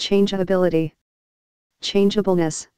Changeability. Changeableness.